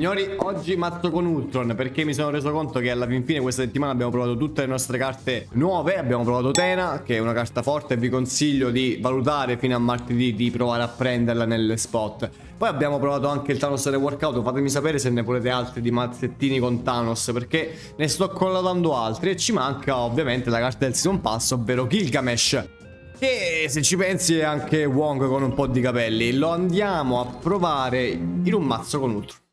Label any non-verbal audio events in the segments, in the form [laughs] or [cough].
Signori, oggi mazzo con Ultron perché mi sono reso conto che alla fin fine questa settimana abbiamo provato tutte le nostre carte nuove. Abbiamo provato Tena, che è una carta forte e vi consiglio di valutare fino a martedì di provare a prenderla nelle spot. Poi abbiamo provato anche il Thanos Workout, fatemi sapere se ne volete altri di mazzettini con Thanos Perché ne sto collatando altri e ci manca ovviamente la carta del Season Pass, ovvero Gilgamesh. Che se ci pensi è anche Wong con un po' di capelli. Lo andiamo a provare in un mazzo con Ultron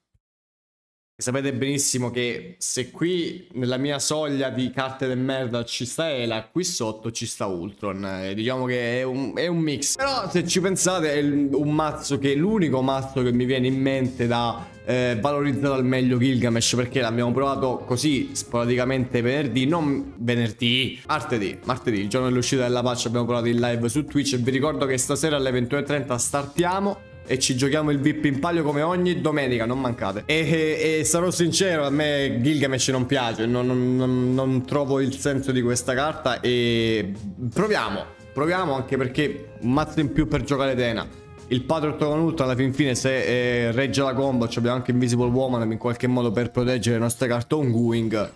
Sapete benissimo che se qui nella mia soglia di carte del merda ci sta Ela, qui sotto ci sta Ultron. E diciamo che è un, è un, mix. Però se ci pensate è un mazzo che è l'unico mazzo che mi viene in mente da eh, valorizzare al meglio Gilgamesh perché l'abbiamo provato così sporadicamente venerdì, non venerdì, martedì, martedì, il giorno dell'uscita della patch abbiamo provato in live su Twitch e vi ricordo che stasera alle 21.30 startiamo e ci giochiamo il VIP in palio come ogni domenica, non mancate. E, e, e sarò sincero, a me Gilgamesh non piace, non, non, non, trovo il senso di questa carta e proviamo. Proviamo anche perché un mazzo in più per giocare Tena. Il Patriot con Ultra alla fin fine se eh, regge la combo abbiamo anche Invisible Woman in qualche modo per proteggere le nostre carte ongoing.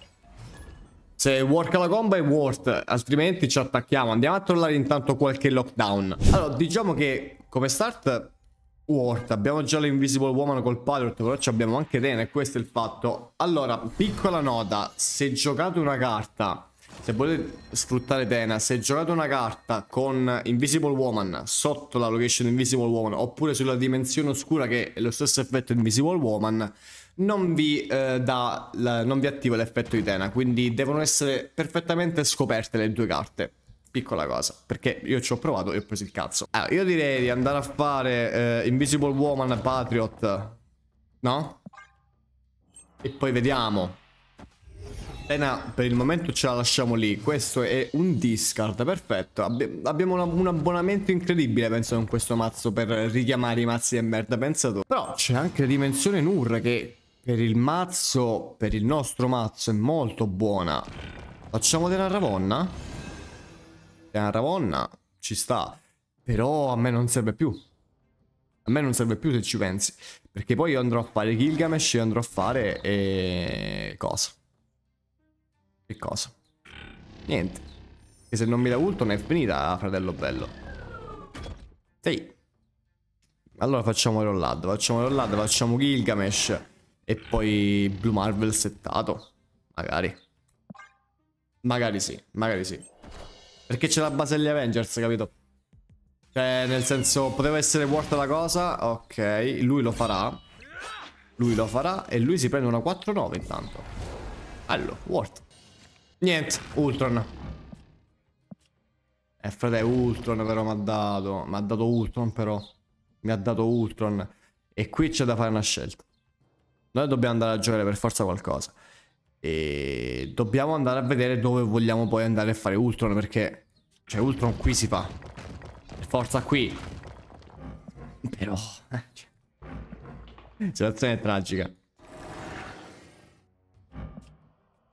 Se work la combo è worth, altrimenti ci attacchiamo. Andiamo a trollare intanto qualche lockdown. Allora, diciamo che come start Ward, abbiamo già l'Invisible Woman col Patriot, però abbiamo anche Tena e questo è il fatto. Allora, piccola nota, se giocate una carta, se volete sfruttare Tena, se giocate una carta con Invisible Woman sotto la location Invisible Woman, oppure sulla dimensione oscura che è lo stesso effetto Invisible Woman, non vi, eh, dà, la, non vi attiva l'effetto di Tena, quindi devono essere perfettamente scoperte le due carte piccola cosa, perché io ci ho provato e ho preso il cazzo. Allora, io direi di andare a fare eh, Invisible Woman Patriot, no? E poi vediamo. Lena per il momento ce la lasciamo lì, questo è un discard, perfetto. Abbi abbiamo una, un abbonamento incredibile, penso, con questo mazzo per richiamare i mazzi di merda, pensato. Però c'è anche la dimensione Nur che per il mazzo, per il nostro mazzo è molto buona. Facciamo della Ravonna? Ravonna, ci sta. Però a me non serve più. A me non serve più se ci pensi. Perché poi io andrò a fare Gilgamesh e andrò a fare... E... Cosa? Che cosa? Niente. E se non mi dà Ulton è finita, fratello bello. Sì. Allora facciamo Rollad, facciamo Rollad, facciamo Gilgamesh. E poi Blue Marvel settato. Magari. Magari sì, magari sì. Perché c'è la base degli Avengers, capito? Cioè, nel senso, poteva essere worth la cosa. Ok, lui lo farà. Lui lo farà e lui si prende una 4-9 intanto. Allora, worth. Niente, Ultron. Eh, frate, Ultron però mi ha dato. Mi ha dato Ultron però. Mi ha dato Ultron. E qui c'è da fare una scelta. Noi dobbiamo andare a giocare per forza qualcosa. E dobbiamo andare a vedere dove vogliamo poi andare a fare Ultron perché... Cioè Ultron qui si fa. Per forza qui. Però... Eh, cioè... Situazione tragica.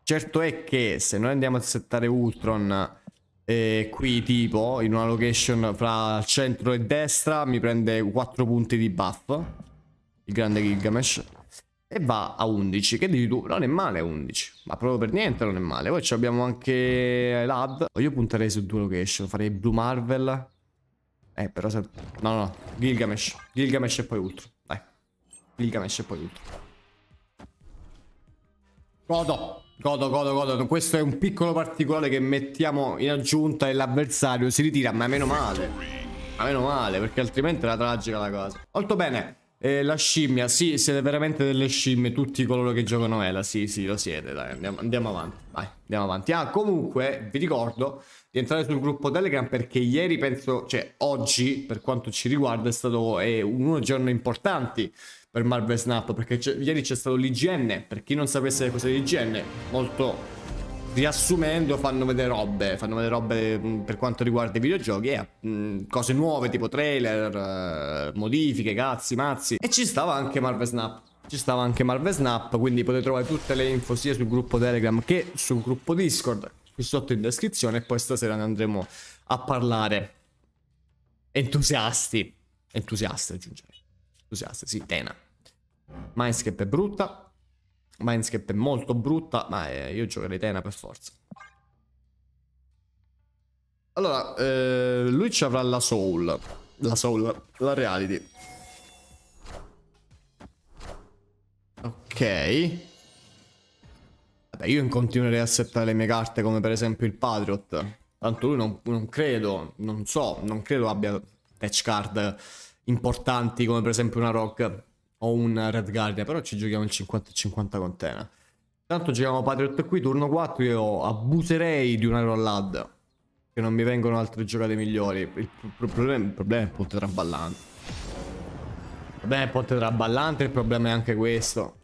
Certo è che se noi andiamo a settare Ultron eh, qui tipo in una location fra centro e destra mi prende 4 punti di buff. Il grande Gilgamesh. E va a 11, che dici tu? Non è male 11, ma proprio per niente non è male. Poi abbiamo anche l'AD. Io punterei su due location, farei Blue Marvel. Eh, però se... No, no, Gilgamesh. Gilgamesh e poi Ultra. Dai. Gilgamesh e poi Ultra. Godo, godo, godo, godo. Questo è un piccolo particolare che mettiamo in aggiunta e l'avversario si ritira, ma meno male. Ma meno male, perché altrimenti era tragica la cosa. Molto bene. Eh, la scimmia, sì, siete veramente delle scimmie, tutti coloro che giocano Ela, sì, sì, lo siete, dai, andiamo, andiamo, avanti, vai, andiamo avanti. Ah, comunque, vi ricordo di entrare sul gruppo Telegram perché ieri penso, cioè oggi, per quanto ci riguarda, è stato è uno giorni importanti per Marvel Snap, perché ieri c'è stato l'IGN, per chi non sapesse cos'è l'IGN, molto riassumendo fanno vedere robe, fanno vedere robe mm, per quanto riguarda i videogiochi e eh, cose nuove tipo trailer, uh, modifiche, cazzi, mazzi e ci stava anche Marvel Snap. Ci stava anche Marvel Snap, quindi potete trovare tutte le info sia sul gruppo Telegram che sul gruppo Discord qui sotto in descrizione e poi stasera ne andremo a parlare. Entusiasti. Entusiasti aggiungerei. Entusiasti, sì, Tena. Mindscape è brutta. Mindscape è molto brutta, ma eh, io giocherei Tena per forza. Allora, eh, lui ci avrà la Soul. La Soul, la Reality. Ok. Vabbè, io continuerei a settare le mie carte come per esempio il Patriot. Tanto lui non, non credo, non so, non credo abbia patch card importanti come per esempio una Rock o un Red Guardian, però ci giochiamo il 50-50 con Tena. Tanto giochiamo Patriot qui, turno 4, io abuserei di una rollad. Che non mi vengono altre giocate migliori. Il, problema, il problema è il ponte traballante. Il problema è il ponte traballante, il problema è anche questo.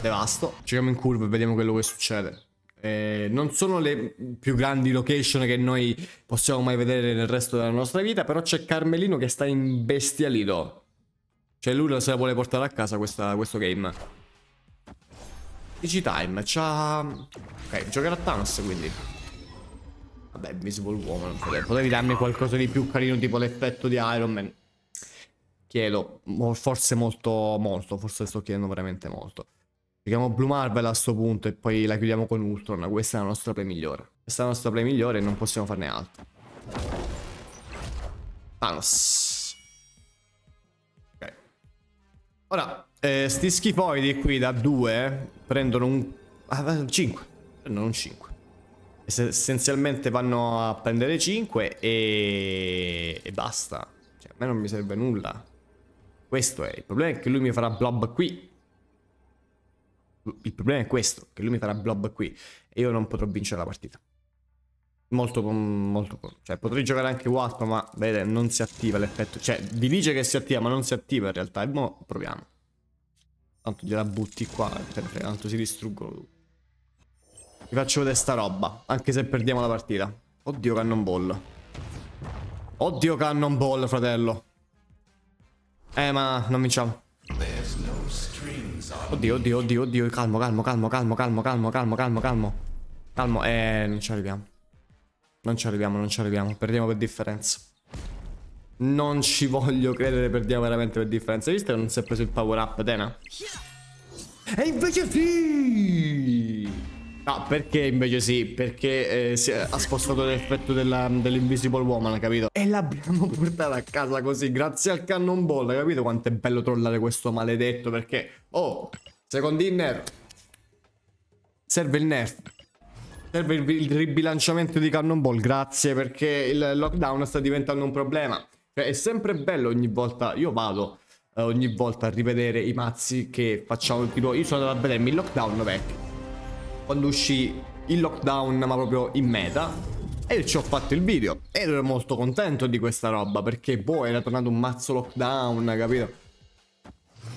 Devasto. Giochiamo in curva e vediamo quello che succede. Eh, non sono le più grandi location che noi possiamo mai vedere nel resto della nostra vita, però c'è Carmelino che sta in bestialito. Cioè lui se la vuole portare a casa questa, questo game. Easy time, c'ha... Ok, giocherà Thanos quindi. Vabbè, Invisible Woman, potevi darmi qualcosa di più carino tipo l'effetto di Iron Man. Chiedo, forse molto, molto, forse sto chiedendo veramente molto. Giochiamo Blue Marvel a sto punto e poi la chiudiamo con Ultron. Questa è la nostra play migliore. Questa è la nostra play migliore e non possiamo farne altro. Thanos. Ok. Ora, eh, sti schifoidi qui da 2 prendono un... Ah, 5. Prendono un 5. Essenzialmente vanno a prendere 5 e... e basta. Cioè, a me non mi serve nulla. Questo è. Il problema è che lui mi farà blob qui il problema è questo, che lui mi farà blob qui e io non potrò vincere la partita. Molto, molto, cioè potrei giocare anche Wasp, ma vedete, non si attiva l'effetto. Cioè, vi dice che si attiva, ma non si attiva in realtà. E mo proviamo. Tanto gliela butti qua, tanto si distruggono. Vi faccio vedere sta roba, anche se perdiamo la partita. Oddio Cannonball. Oddio Cannonball, fratello. Eh, ma non vinciamo. Oddio, oddio, oddio, oddio, calmo, calmo, calmo, calmo, calmo, calmo, calmo, calmo, calmo. Calmo, eh, non ci arriviamo. Non ci arriviamo, non ci arriviamo. Perdiamo per differenza. Non ci voglio credere, perdiamo veramente per differenza. Hai visto che non si è preso il power up, Tena? E invece sì! No, perché invece sì? Perché eh, si è, ha spostato l'effetto dell'Invisible Woman, capito? E l'abbiamo portata a casa così, grazie al Cannonball, capito quanto è bello trollare questo maledetto? Perché, oh, secondo il nerf, serve il nerf. Serve il, il ribilanciamento di Cannonball, grazie, perché il lockdown sta diventando un problema. Cioè, è sempre bello ogni volta, io vado eh, ogni volta a rivedere i mazzi che facciamo, tipo, io sono andato a vedermi il lockdown vecchio quando uscì il lockdown ma proprio in meta e ci ho fatto il video. Ed ero molto contento di questa roba perché boh era tornato un mazzo lockdown capito?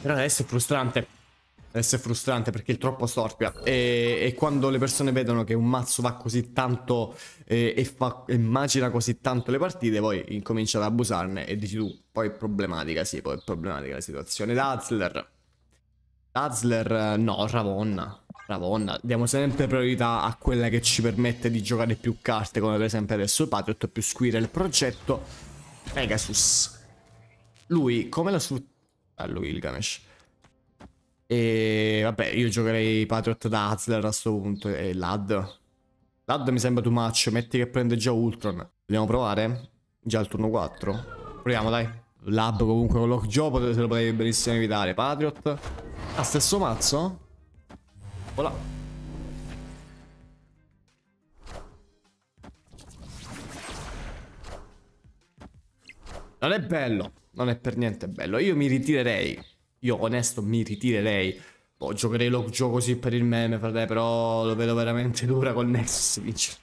Però adesso è frustrante. Adesso è frustrante perché il troppo storpia. E, e, quando le persone vedono che un mazzo va così tanto eh, e, fa, e macina così tanto le partite poi incomincia ad abusarne e dici tu poi è problematica sì poi è problematica la situazione. Dazzler. Dazzler no Ravonna Ravonna, diamo sempre priorità a quella che ci permette di giocare più carte, come per esempio adesso Patriot più Squirrel progetto Pegasus. Lui, come la sfrutta... Bello Gilgamesh. E vabbè, io giocherei Patriot da Hazler a sto punto e Lad. Lad mi sembra too much, metti che prende già Ultron. Vogliamo provare? Già al turno 4. Proviamo, dai. Lab comunque con Lockjaw se lo potevi benissimo evitare. Patriot. Ah, stesso mazzo? Voilà. Non è bello, non è per niente bello. Io mi ritirerei. Io onesto mi ritirerei. Boh, giocherei lo gioco così per il meme, frate, però lo vedo veramente [laughs] dura col Nexus vincere.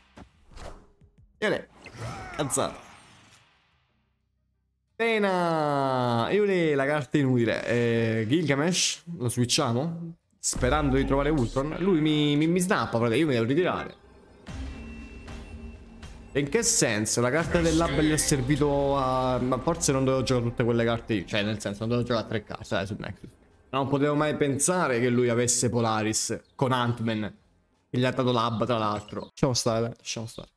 Iole, cazzata. Pena! Iole, la carta inutile. Eh, Gilgamesh, lo switchiamo? Sperando di trovare Ultron, lui mi, mi, mi snappa, frate, io mi devo ritirare. In che senso? La carta del lab gli è servito a... Ma forse non dovevo giocare tutte quelle carte io. Cioè, nel senso, non dovevo giocare a tre carte, dai, sul Nexus. Non potevo mai pensare che lui avesse Polaris con Ant-Man. Che gli ha dato lab, tra l'altro. Lasciamo stare, dai, lasciamo stare.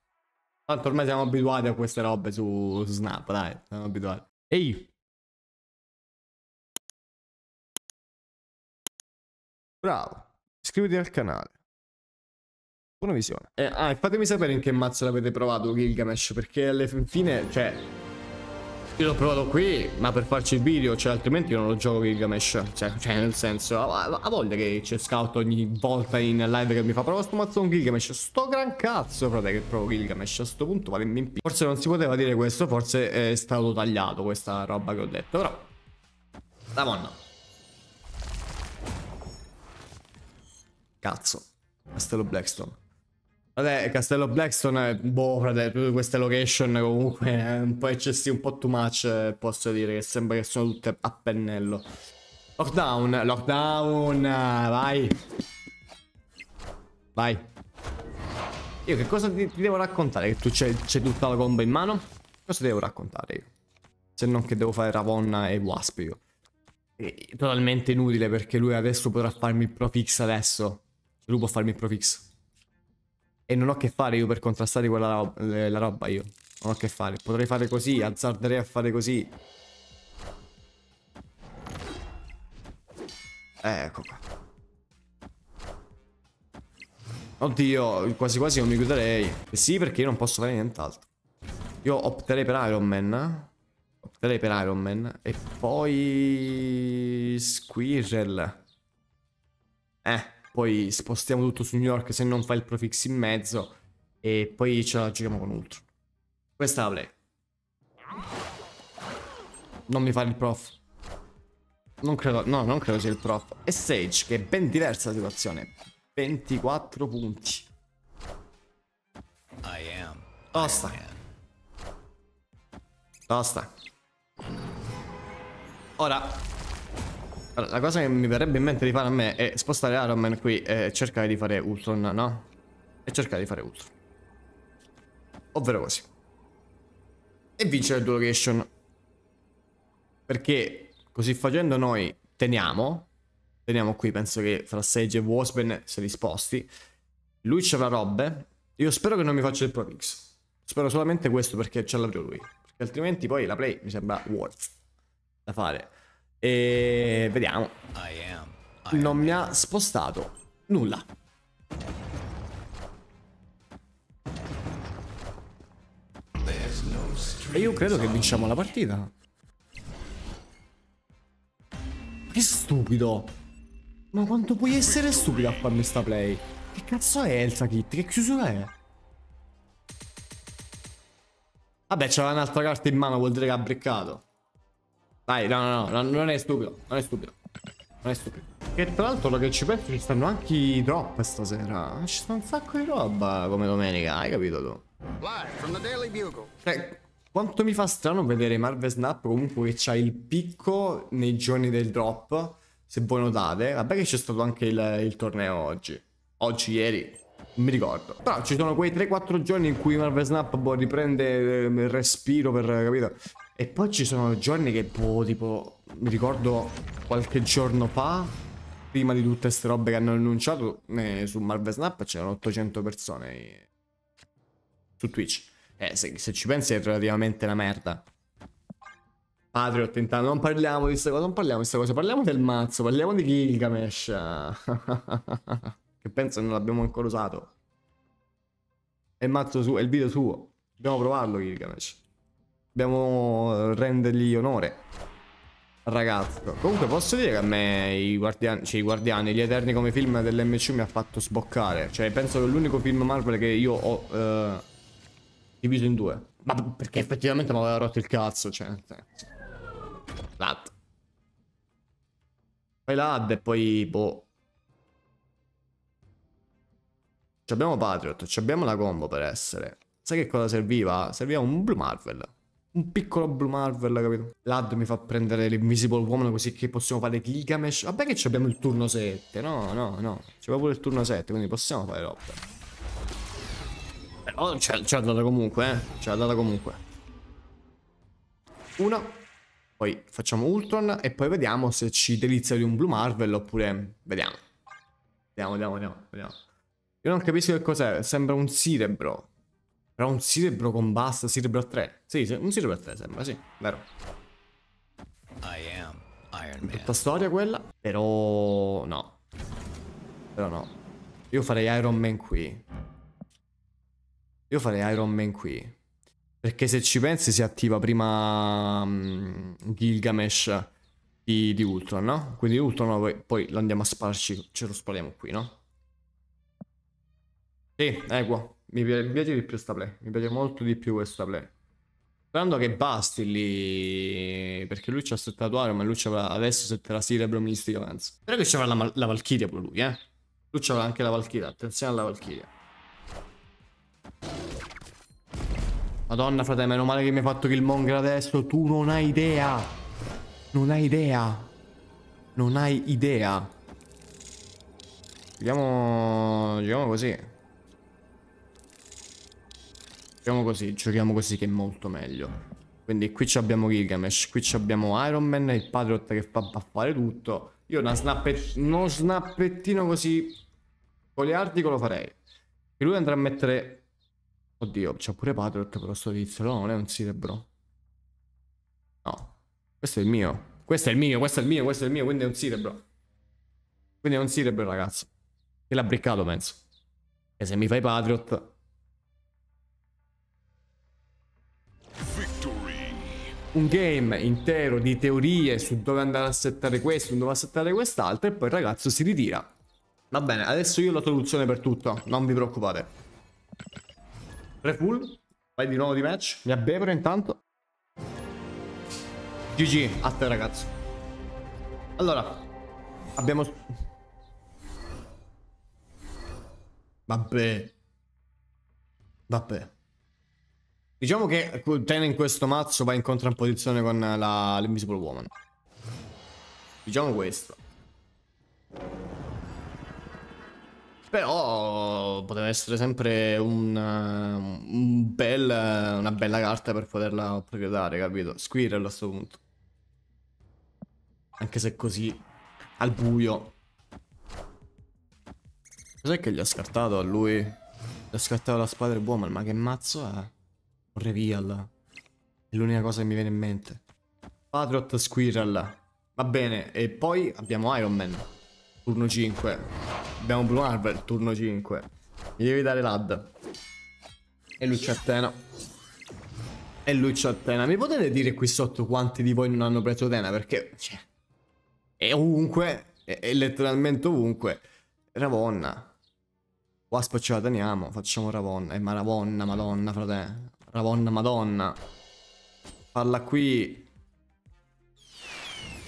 Tanto ormai siamo abituati a queste robe su, su Snap, dai. Siamo abituati. Ehi! Bravo. Iscriviti al canale. Buona visione. Eh, ah, e fatemi sapere in che mazzo l'avete provato Gilgamesh, perché alla fine, cioè... Io l'ho provato qui, ma per farci il video, cioè altrimenti io non lo gioco Gilgamesh. Cioè, cioè nel senso, a, voglia che c'è scout ogni volta in live che mi fa prova sto mazzo con Gilgamesh. Sto gran cazzo, frate, che provo Gilgamesh. A sto punto vale in p. Forse non si poteva dire questo, forse è stato tagliato questa roba che ho detto, però... Madonna. Cazzo. Castello Blackstone. Vabbè, Castello Blackstone, boh, frate, queste location comunque è un po' eccessivo, un po' too much, eh, posso dire, che sembra che sono tutte a pennello. Lockdown, lockdown, vai. Vai. Io che cosa ti, ti devo raccontare? Che tu c'hai tutta la combo in mano? Cosa devo raccontare io? Se non che devo fare Ravonna e Wasp io. È totalmente inutile perché lui adesso potrà farmi il profix adesso. Lui può farmi il profix. E non ho che fare io per contrastare quella roba, la roba io. Non ho che fare. Potrei fare così, azzarderei a fare così. Ecco qua. Oddio, quasi quasi non mi chiuderei. Sì, perché io non posso fare nient'altro. Io opterei per Iron Man. Opterei per Iron Man. E poi... Squirrel. Eh poi spostiamo tutto su New York se non fa il profix in mezzo e poi ce la giriamo con Ultron. Questa è la play. Non mi fare il prof. Non credo, no, non credo sia il prof. E Sage, che è ben diversa la situazione. 24 punti. Tosta. Tosta. Ora, allora, la cosa che mi verrebbe in mente di fare a me è spostare Iron Man qui e cercare di fare Ultron, no? E cercare di fare Ultron. Ovvero così. E vincere dual location. Perché così facendo noi teniamo. Teniamo qui, penso che fra Sage e Waspen se li sposti. Lui ci avrà robe. Io spero che non mi faccia il Pro X. Spero solamente questo perché ce l'avrò lui. Perché altrimenti poi la play mi sembra worth da fare. E vediamo. Non mi ha spostato nulla. E io credo che vinciamo la partita. Che stupido. Ma quanto puoi essere stupido a farmi sta play? Che cazzo è Elsa Kit? Che chiusura è? Vabbè, c'era un'altra carta in mano, vuol dire che ha breccato. Dai, no, no, no, non è stupido. Non è stupido. Non è stupido. E tra l'altro, ora che ci penso, ci stanno anche i drop stasera. Ci sta un sacco di roba come domenica, hai capito tu? Cioè, quanto mi fa strano vedere Marvel Snap comunque che c'ha il picco nei giorni del drop. Se voi notate. Vabbè che c'è stato anche il, il torneo oggi. Oggi, ieri. Non mi ricordo. Però ci sono quei 3-4 giorni in cui Marvel Snap boh, riprende ehm, il respiro per, capito? E poi ci sono giorni che, boh, tipo, mi ricordo qualche giorno fa, prima di tutte queste robe che hanno annunciato, eh, su Marvel Snap c'erano 800 persone su Twitch. Eh, se, se, ci pensi è relativamente una merda. Patriot, intanto non parliamo di questa cosa, non parliamo di questa cosa, parliamo del mazzo, parliamo di Gilgamesh. [laughs] che penso non l'abbiamo ancora usato. È il mazzo suo, è il video suo. Dobbiamo provarlo Gilgamesh. Dobbiamo rendergli onore. Ragazzo. Comunque posso dire che a me i guardiani, cioè i guardiani, gli eterni come film dell'MCU mi ha fatto sboccare. Cioè penso che è l'unico film Marvel che io ho uh, diviso in due. Ma perché effettivamente mi aveva rotto il cazzo, cioè. Lad. Poi Lad e poi boh. Ci abbiamo Patriot, ci abbiamo la combo per essere. Sai che cosa serviva? Serviva un Blue Marvel un piccolo Blue Marvel, capito? L'ad mi fa prendere l'Invisible Woman così che possiamo fare Gilgamesh. Vabbè che abbiamo il turno 7, no, no, no. C'è pure il turno 7, quindi possiamo fare roba. Però ce l'ha data comunque, eh. Ce l'ha data comunque. Una. Poi facciamo Ultron e poi vediamo se ci delizia di un Blue Marvel oppure... Vediamo. Vediamo, vediamo, vediamo, vediamo. Io non capisco che cos'è, sembra un Cerebro. Però un Cerebro con basta, Cerebro 3. Sì, un Cerebro 3 sembra, sì, vero. Tutta storia quella, però no. Però no. Io farei Iron Man qui. Io farei Iron Man qui. Perché se ci pensi si attiva prima um, Gilgamesh di, di, Ultron, no? Quindi Ultron poi, poi lo andiamo a spararci, ce lo spariamo qui, no? Sì, equo. Mi, piace di più sta play. Mi piace molto di più questa play. Sperando che basti lì. Perché lui c'ha settato Iron, ma lui c'aveva adesso setterà Cerebro Mistica, penso. Spero che c'avrà la, la Valkyria pure lui, eh. Lui c'aveva anche la Valkyria. Attenzione alla Valkyria. Madonna, frate, meno male che mi hai fatto Killmonger adesso. Tu non hai idea. Non hai idea. Non hai idea. Giochiamo... Giochiamo così. Giochiamo così, giochiamo così che è molto meglio. Quindi qui abbiamo Gilgamesh, qui abbiamo Iron Man, il Patriot che fa baffare tutto. Io una snappet uno snappettino così goliardico lo farei. E lui andrà a mettere... Oddio, c'ha pure Patriot però sto tizio, no, non è un cerebro. No, questo è il mio. Questo è il mio, questo è il mio, questo è il mio, quindi è un cerebro. Quindi è un cerebro, ragazzo. E l'ha briccato, penso. E se mi fai Patriot... un game intero di teorie su dove andare a settare questo, dove a settare quest'altro e poi il ragazzo si ritira. Va bene, adesso io ho la soluzione per tutto, non vi preoccupate. Refull, vai di nuovo di match, mi abbevero intanto. GG, a te ragazzo. Allora, abbiamo... Vabbè. Vabbè. Diciamo che Tena in questo mazzo va in contrapposizione con l'Invisible Woman. Diciamo questo. Però poteva essere sempre un, un bel, una bella carta per poterla upgradare, capito? Squirrel a questo punto. Anche se così, al buio. Cos'è che gli ha scartato a lui? Gli ha scartato la Spider Woman, ma che mazzo è? Reveal. È l'unica cosa che mi viene in mente. Patriot Squirrel. Va bene, e poi abbiamo Iron Man. Turno 5. Abbiamo Blue Marvel, turno 5. Mi devi dare l'ad. E c'è Atena. E c'è Atena. Mi potete dire qui sotto quanti di voi non hanno preso Atena? Perché... Cioè, è ovunque. È, è letteralmente ovunque. Ravonna. Wasp ce la teniamo. Facciamo Ravonna. E ma Ravonna, madonna, frate. Ravonna madonna. Parla qui.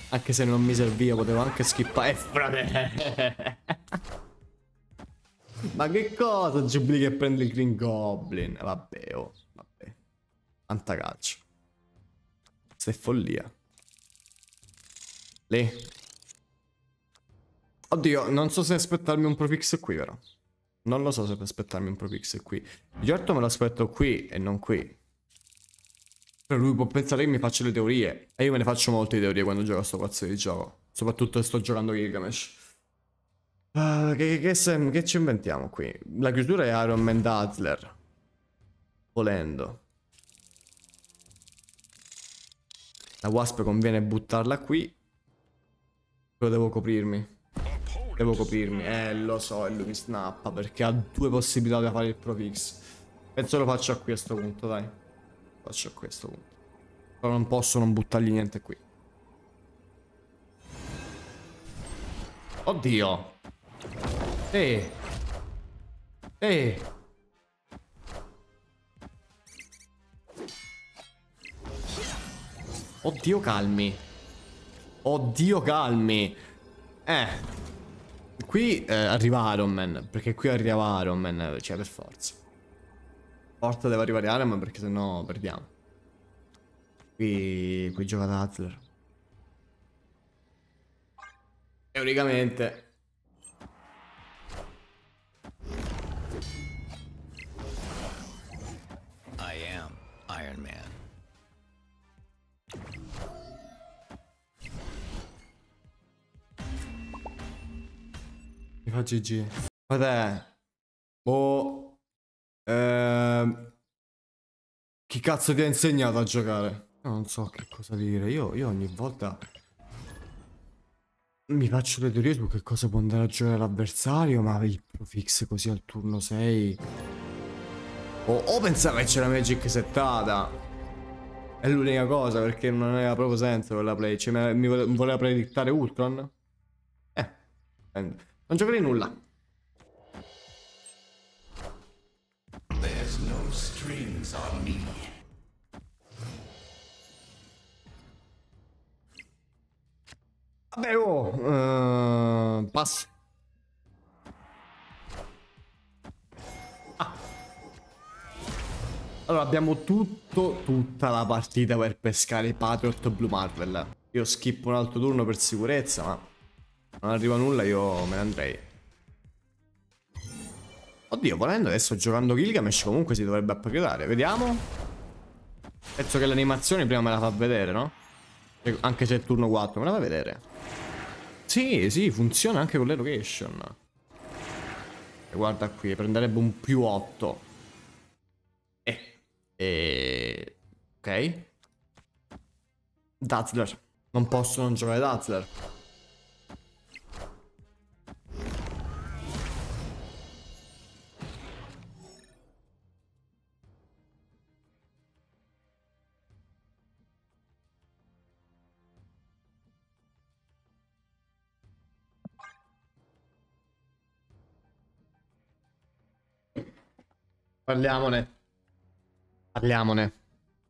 Anche se non mi serviva, potevo anche skippare. Eh, frate. [laughs] Ma che cosa? Giubli che prende il Green Goblin. Vabbè, oh. Vabbè. Questa è follia. Lì. Oddio, non so se aspettarmi un Profix qui, però. Non lo so se per aspettarmi un Propix qui. Di certo me lo aspetto qui e non qui. Però lui può pensare che mi faccio le teorie. E io me ne faccio molte teorie quando gioco a sto cazzo di gioco. Soprattutto se sto giocando Gilgamesh. Uh, che, che, che, che, ci inventiamo qui? La chiusura è Iron Man Dazzler. Volendo. La Wasp conviene buttarla qui. Però devo coprirmi. Devo coprirmi. Eh, lo so, e lui mi snappa perché ha due possibilità da fare il Profix. Penso lo faccio a questo punto, dai. Faccio a questo punto. Però non posso non buttargli niente qui. Oddio. Ehi. Ehi. Oddio calmi. Oddio calmi. Eh. Qui eh, arriva Iron Man, perché qui arriva Iron Man, cioè per forza. Forza deve arrivare Iron Man perché sennò perdiamo. Qui, qui gioca Dazzler. Teoricamente GG. Guarda. Boh. Ehm... Chi cazzo ti ha insegnato a giocare? non so che cosa dire. Io, io ogni volta... Mi faccio le teorie su che cosa può andare a giocare l'avversario, ma il profix così al turno 6... O, o pensava che c'era Magic settata. È l'unica cosa, perché non aveva proprio senso quella play. Cioè, mi voleva predittare Ultron? Eh, non giocherei nulla. Vabbè, oh, uh, passo. Ah. Allora, abbiamo tutto, tutta la partita per pescare i Patriot Blue Marvel. Io skippo un altro turno per sicurezza, ma non arriva nulla, io me ne andrei. Oddio, volendo adesso giocando Gilgamesh comunque si dovrebbe upgradare. Vediamo. Penso che l'animazione prima me la fa vedere, no? Anche se è turno 4, me la fa vedere. Sì, sì, funziona anche con le location. E guarda qui, prenderebbe un più 8. Eh. E... Ok. Dazzler. Non posso non giocare Dazzler. Parliamone. Parliamone.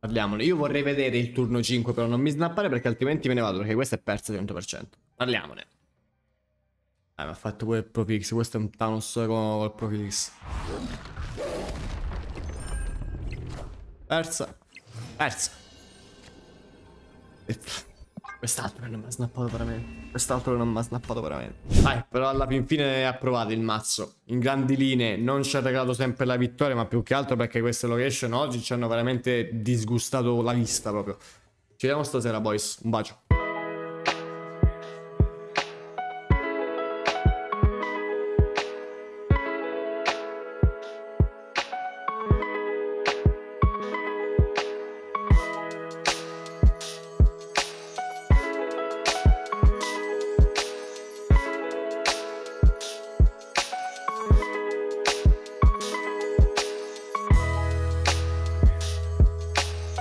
Parliamone. Io vorrei vedere il turno 5, però non mi snappare perché altrimenti me ne vado, perché questa è persa 100%. Parliamone. Eh, mi ha fatto pure il Profix. Questo è un Thanos col Profix. Persa. Persa. Quest'altro non mi ha snappato veramente. Quest'altro non mi ha snappato veramente. Dai, però alla fin fine è approvato il mazzo. In grandi linee non ci ha regalato sempre la vittoria, ma più che altro perché queste location oggi ci hanno veramente disgustato la vista proprio. Ci vediamo stasera, boys. Un bacio.